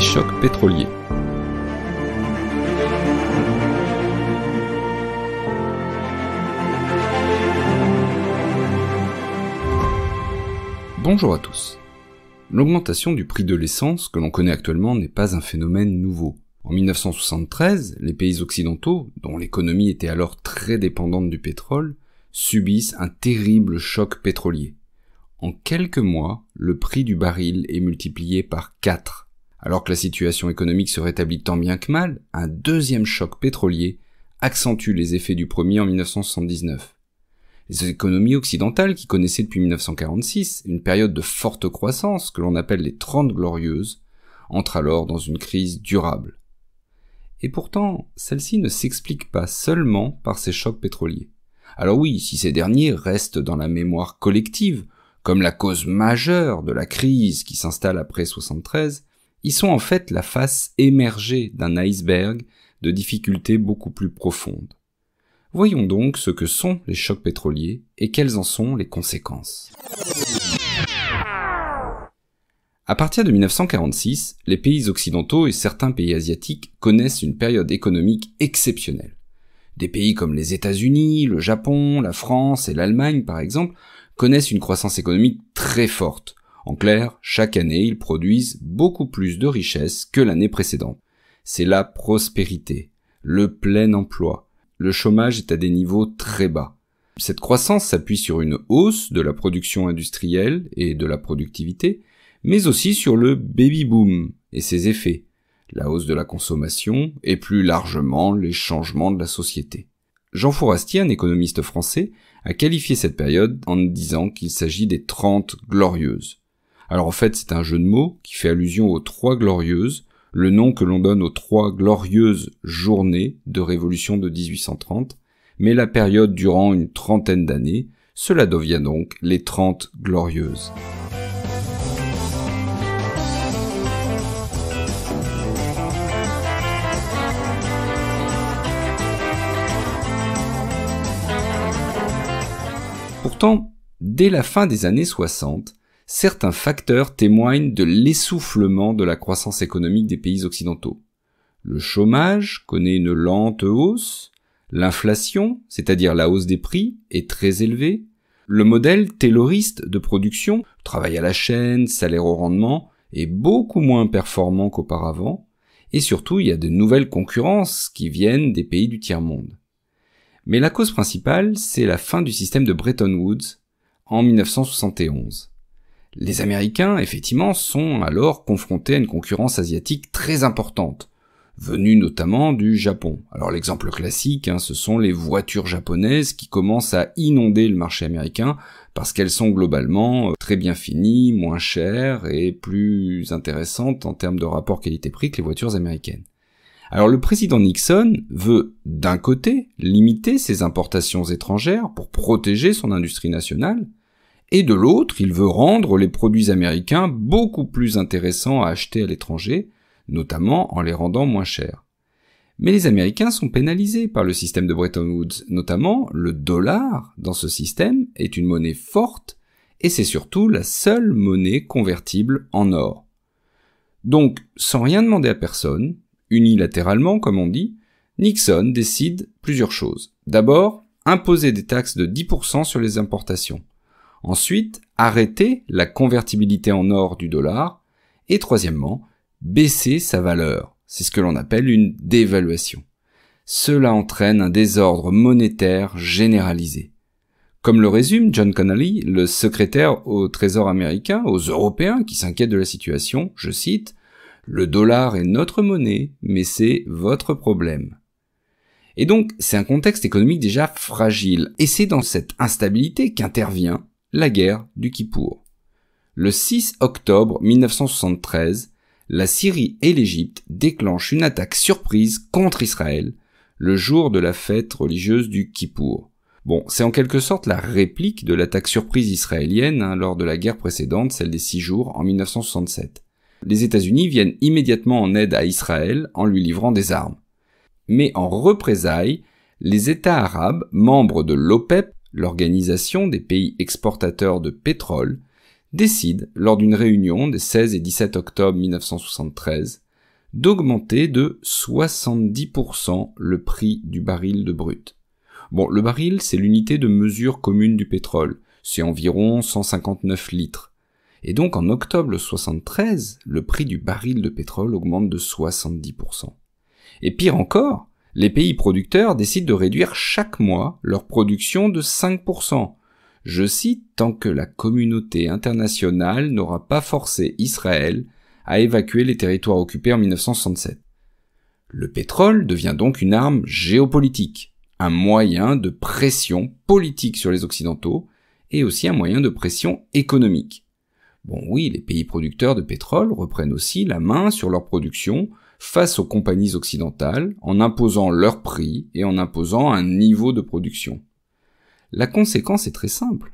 chocs pétroliers. Bonjour à tous. L'augmentation du prix de l'essence que l'on connaît actuellement n'est pas un phénomène nouveau. En 1973, les pays occidentaux, dont l'économie était alors très dépendante du pétrole, subissent un terrible choc pétrolier. En quelques mois, le prix du baril est multiplié par 4. Alors que la situation économique se rétablit tant bien que mal, un deuxième choc pétrolier accentue les effets du premier en 1979. Les économies occidentales qui connaissaient depuis 1946 une période de forte croissance que l'on appelle les Trente Glorieuses entrent alors dans une crise durable. Et pourtant, celle-ci ne s'explique pas seulement par ces chocs pétroliers. Alors oui, si ces derniers restent dans la mémoire collective comme la cause majeure de la crise qui s'installe après 73, ils sont en fait la face émergée d'un iceberg de difficultés beaucoup plus profondes. Voyons donc ce que sont les chocs pétroliers et quelles en sont les conséquences. À partir de 1946, les pays occidentaux et certains pays asiatiques connaissent une période économique exceptionnelle. Des pays comme les États-Unis, le Japon, la France et l'Allemagne par exemple connaissent une croissance économique très forte. En clair, chaque année, ils produisent beaucoup plus de richesses que l'année précédente. C'est la prospérité, le plein emploi. Le chômage est à des niveaux très bas. Cette croissance s'appuie sur une hausse de la production industrielle et de la productivité, mais aussi sur le baby boom et ses effets, la hausse de la consommation et plus largement les changements de la société. Jean Fourastier, un économiste français, a qualifié cette période en disant qu'il s'agit des Trente Glorieuses. Alors en fait, c'est un jeu de mots qui fait allusion aux Trois Glorieuses, le nom que l'on donne aux trois glorieuses journées de révolution de 1830, mais la période durant une trentaine d'années, cela devient donc les Trente Glorieuses. Pourtant, dès la fin des années 60, certains facteurs témoignent de l'essoufflement de la croissance économique des pays occidentaux. Le chômage connaît une lente hausse, l'inflation, c'est-à-dire la hausse des prix, est très élevée, le modèle tayloriste de production, travail à la chaîne, salaire au rendement, est beaucoup moins performant qu'auparavant, et surtout il y a de nouvelles concurrences qui viennent des pays du tiers-monde. Mais la cause principale, c'est la fin du système de Bretton Woods en 1971. Les Américains, effectivement, sont alors confrontés à une concurrence asiatique très importante, venue notamment du Japon. Alors l'exemple classique, hein, ce sont les voitures japonaises qui commencent à inonder le marché américain parce qu'elles sont globalement euh, très bien finies, moins chères et plus intéressantes en termes de rapport qualité-prix que les voitures américaines. Alors le président Nixon veut d'un côté limiter ses importations étrangères pour protéger son industrie nationale, et de l'autre il veut rendre les produits américains beaucoup plus intéressants à acheter à l'étranger, notamment en les rendant moins chers. Mais les Américains sont pénalisés par le système de Bretton Woods, notamment le dollar dans ce système est une monnaie forte et c'est surtout la seule monnaie convertible en or. Donc, sans rien demander à personne, unilatéralement, comme on dit, Nixon décide plusieurs choses. D'abord, imposer des taxes de 10% sur les importations. Ensuite, arrêter la convertibilité en or du dollar. Et troisièmement, baisser sa valeur. C'est ce que l'on appelle une dévaluation. Cela entraîne un désordre monétaire généralisé. Comme le résume John Connolly, le secrétaire au Trésor américain, aux Européens qui s'inquiètent de la situation, je cite, le dollar est notre monnaie, mais c'est votre problème. Et donc, c'est un contexte économique déjà fragile, et c'est dans cette instabilité qu'intervient la guerre du Kippour. Le 6 octobre 1973, la Syrie et l'Égypte déclenchent une attaque surprise contre Israël, le jour de la fête religieuse du Kippour. Bon, c'est en quelque sorte la réplique de l'attaque surprise israélienne hein, lors de la guerre précédente, celle des six jours, en 1967 les États-Unis viennent immédiatement en aide à Israël en lui livrant des armes. Mais en représailles, les États arabes, membres de l'OPEP, l'organisation des pays exportateurs de pétrole, décident, lors d'une réunion des 16 et 17 octobre 1973, d'augmenter de 70% le prix du baril de brut. Bon, le baril, c'est l'unité de mesure commune du pétrole. C'est environ 159 litres. Et donc en octobre 73, le prix du baril de pétrole augmente de 70%. Et pire encore, les pays producteurs décident de réduire chaque mois leur production de 5%. Je cite, tant que la communauté internationale n'aura pas forcé Israël à évacuer les territoires occupés en 1967. Le pétrole devient donc une arme géopolitique, un moyen de pression politique sur les Occidentaux, et aussi un moyen de pression économique. Bon oui, les pays producteurs de pétrole reprennent aussi la main sur leur production face aux compagnies occidentales en imposant leur prix et en imposant un niveau de production. La conséquence est très simple.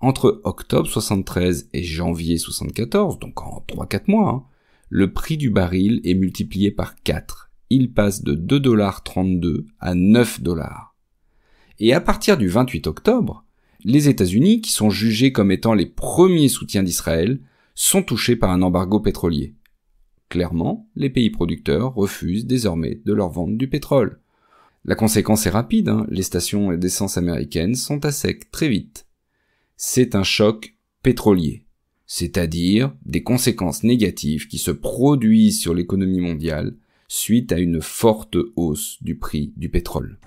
Entre octobre 73 et janvier 74, donc en 3-4 mois, hein, le prix du baril est multiplié par 4. Il passe de 2,32$ à 9 dollars. Et à partir du 28 octobre, les États-Unis, qui sont jugés comme étant les premiers soutiens d'Israël, sont touchés par un embargo pétrolier. Clairement, les pays producteurs refusent désormais de leur vendre du pétrole. La conséquence est rapide, hein. les stations d'essence américaines sont à sec très vite. C'est un choc pétrolier, c'est-à-dire des conséquences négatives qui se produisent sur l'économie mondiale suite à une forte hausse du prix du pétrole.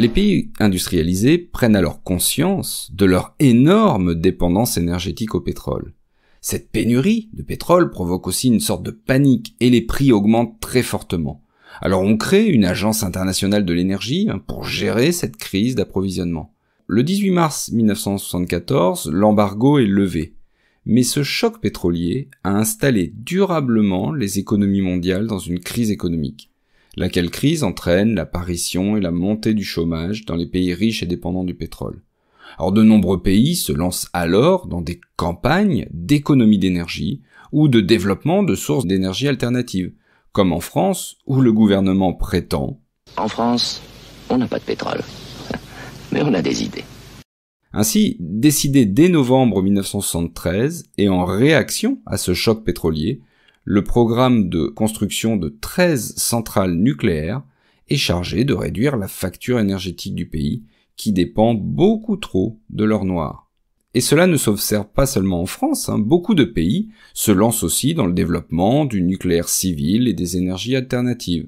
Les pays industrialisés prennent alors conscience de leur énorme dépendance énergétique au pétrole. Cette pénurie de pétrole provoque aussi une sorte de panique et les prix augmentent très fortement. Alors on crée une agence internationale de l'énergie hein, pour gérer cette crise d'approvisionnement. Le 18 mars 1974, l'embargo est levé. Mais ce choc pétrolier a installé durablement les économies mondiales dans une crise économique laquelle crise entraîne l'apparition et la montée du chômage dans les pays riches et dépendants du pétrole. Alors de nombreux pays se lancent alors dans des campagnes d'économie d'énergie ou de développement de sources d'énergie alternatives, comme en France où le gouvernement prétend En France, on n'a pas de pétrole, mais on a des idées. Ainsi, décidé dès novembre 1973 et en réaction à ce choc pétrolier, le programme de construction de 13 centrales nucléaires est chargé de réduire la facture énergétique du pays, qui dépend beaucoup trop de l'or noir. Et cela ne s'observe pas seulement en France, hein. beaucoup de pays se lancent aussi dans le développement du nucléaire civil et des énergies alternatives.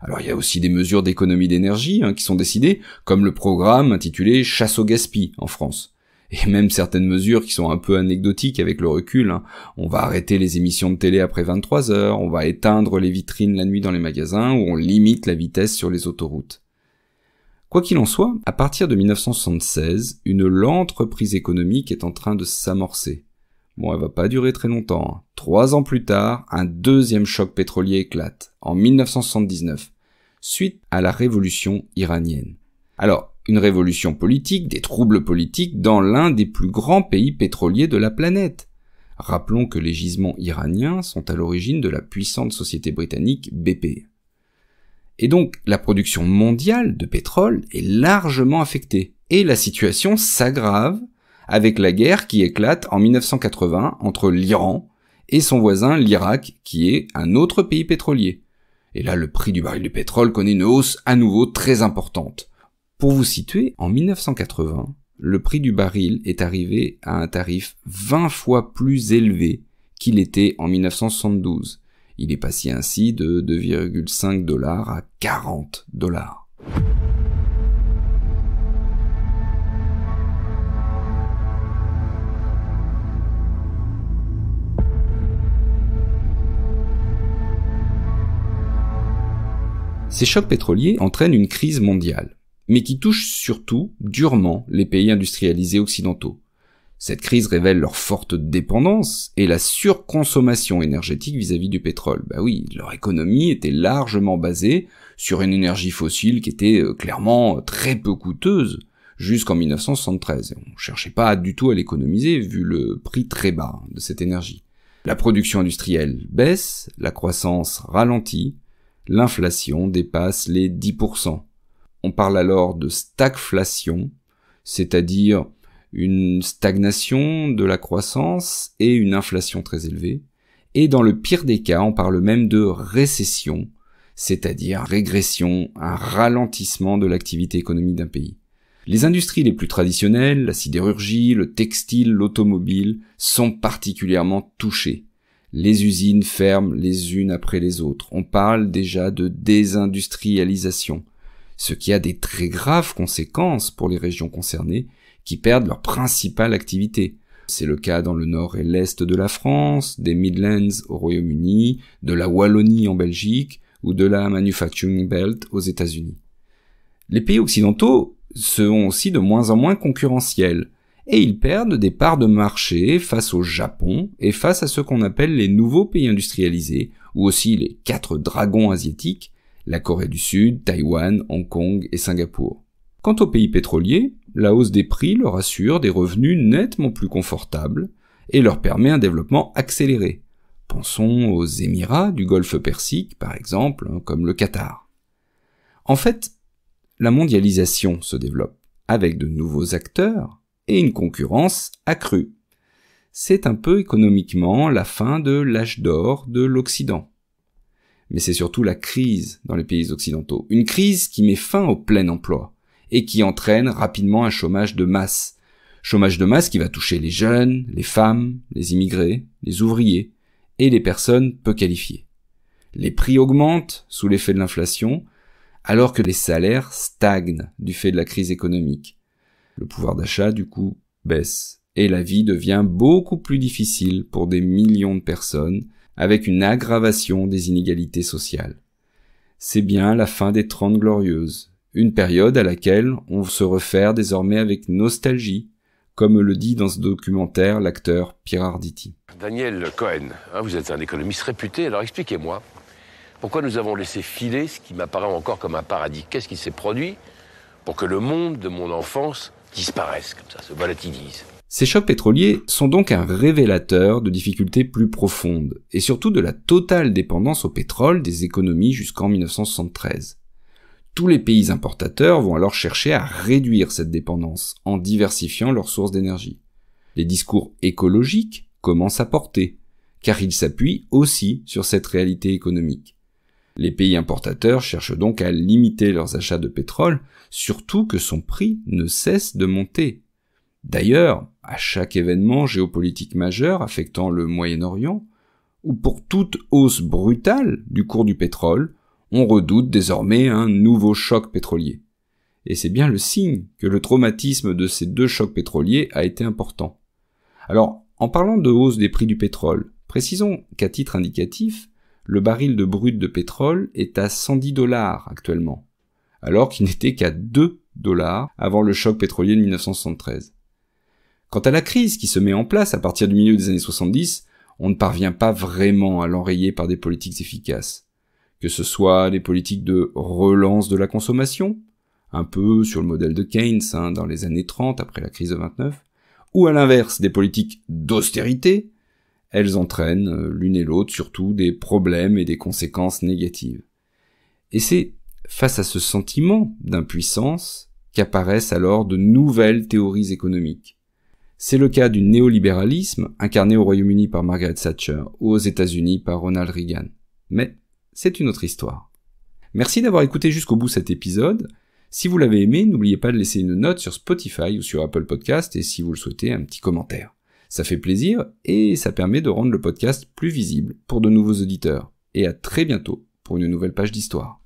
Alors il y a aussi des mesures d'économie d'énergie hein, qui sont décidées, comme le programme intitulé Chasse au gaspille en France et même certaines mesures qui sont un peu anecdotiques avec le recul. Hein. On va arrêter les émissions de télé après 23 heures, on va éteindre les vitrines la nuit dans les magasins, ou on limite la vitesse sur les autoroutes. Quoi qu'il en soit, à partir de 1976, une lente reprise économique est en train de s'amorcer. Bon, elle va pas durer très longtemps. Hein. Trois ans plus tard, un deuxième choc pétrolier éclate, en 1979, suite à la révolution iranienne. Alors, une révolution politique, des troubles politiques dans l'un des plus grands pays pétroliers de la planète. Rappelons que les gisements iraniens sont à l'origine de la puissante société britannique BP. Et donc la production mondiale de pétrole est largement affectée, et la situation s'aggrave avec la guerre qui éclate en 1980 entre l'Iran et son voisin l'Irak, qui est un autre pays pétrolier. Et là, le prix du baril de pétrole connaît une hausse à nouveau très importante. Pour vous situer, en 1980, le prix du baril est arrivé à un tarif 20 fois plus élevé qu'il était en 1972. Il est passé ainsi de 2,5 dollars à 40 dollars. Ces chocs pétroliers entraînent une crise mondiale mais qui touche surtout durement les pays industrialisés occidentaux. Cette crise révèle leur forte dépendance et la surconsommation énergétique vis-à-vis du pétrole. Bah oui, leur économie était largement basée sur une énergie fossile qui était euh, clairement très peu coûteuse jusqu'en 1973. On cherchait pas du tout à l'économiser vu le prix très bas de cette énergie. La production industrielle baisse, la croissance ralentit, l'inflation dépasse les 10%. On parle alors de stagflation, c'est-à-dire une stagnation de la croissance et une inflation très élevée. Et dans le pire des cas, on parle même de récession, c'est-à-dire régression, un ralentissement de l'activité économique d'un pays. Les industries les plus traditionnelles, la sidérurgie, le textile, l'automobile, sont particulièrement touchées. Les usines ferment les unes après les autres. On parle déjà de désindustrialisation, ce qui a des très graves conséquences pour les régions concernées qui perdent leur principale activité. C'est le cas dans le nord et l'est de la France, des Midlands au Royaume-Uni, de la Wallonie en Belgique ou de la Manufacturing Belt aux États-Unis. Les pays occidentaux sont aussi de moins en moins concurrentiels, et ils perdent des parts de marché face au Japon et face à ce qu'on appelle les nouveaux pays industrialisés, ou aussi les quatre dragons asiatiques, la Corée du Sud, Taïwan, Hong Kong et Singapour. Quant aux pays pétroliers, la hausse des prix leur assure des revenus nettement plus confortables et leur permet un développement accéléré. Pensons aux Émirats du Golfe Persique, par exemple, hein, comme le Qatar. En fait, la mondialisation se développe, avec de nouveaux acteurs et une concurrence accrue. C'est un peu économiquement la fin de l'âge d'or de l'Occident. Mais c'est surtout la crise dans les pays occidentaux, une crise qui met fin au plein emploi et qui entraîne rapidement un chômage de masse. Chômage de masse qui va toucher les jeunes, les femmes, les immigrés, les ouvriers et les personnes peu qualifiées. Les prix augmentent sous l'effet de l'inflation alors que les salaires stagnent du fait de la crise économique. Le pouvoir d'achat, du coup, baisse, et la vie devient beaucoup plus difficile pour des millions de personnes, avec une aggravation des inégalités sociales. C'est bien la fin des Trente Glorieuses, une période à laquelle on se réfère désormais avec nostalgie, comme le dit dans ce documentaire l'acteur Pierre Arditi. Daniel Cohen, hein, vous êtes un économiste réputé, alors expliquez-moi, pourquoi nous avons laissé filer ce qui m'apparaît encore comme un paradis? Qu'est-ce qui s'est produit pour que le monde de mon enfance disparaisse comme ça, se volatilise? Ces chocs pétroliers sont donc un révélateur de difficultés plus profondes, et surtout de la totale dépendance au pétrole des économies jusqu'en 1973. Tous les pays importateurs vont alors chercher à réduire cette dépendance en diversifiant leurs sources d'énergie. Les discours écologiques commencent à porter, car ils s'appuient aussi sur cette réalité économique. Les pays importateurs cherchent donc à limiter leurs achats de pétrole, surtout que son prix ne cesse de monter. D'ailleurs, à chaque événement géopolitique majeur affectant le Moyen-Orient, ou pour toute hausse brutale du cours du pétrole, on redoute désormais un nouveau choc pétrolier. Et c'est bien le signe que le traumatisme de ces deux chocs pétroliers a été important. Alors, en parlant de hausse des prix du pétrole, précisons qu'à titre indicatif, le baril de brut de pétrole est à 110 dollars actuellement, alors qu'il n'était qu'à 2 dollars avant le choc pétrolier de 1973. Quant à la crise qui se met en place à partir du milieu des années 70, on ne parvient pas vraiment à l'enrayer par des politiques efficaces. Que ce soit des politiques de relance de la consommation, un peu sur le modèle de Keynes hein, dans les années 30 après la crise de 29, ou à l'inverse des politiques d'austérité, elles entraînent euh, l'une et l'autre surtout des problèmes et des conséquences négatives. Et c'est face à ce sentiment d'impuissance qu'apparaissent alors de nouvelles théories économiques. C'est le cas du néolibéralisme incarné au Royaume-Uni par Margaret Thatcher ou aux États-Unis par Ronald Reagan. Mais c'est une autre histoire. Merci d'avoir écouté jusqu'au bout cet épisode. Si vous l'avez aimé, n'oubliez pas de laisser une note sur Spotify ou sur Apple Podcast et si vous le souhaitez, un petit commentaire. Ça fait plaisir et ça permet de rendre le podcast plus visible pour de nouveaux auditeurs. Et à très bientôt pour une nouvelle page d'histoire.